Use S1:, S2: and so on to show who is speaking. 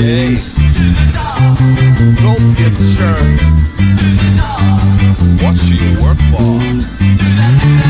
S1: Don't be a jerk. What you work for?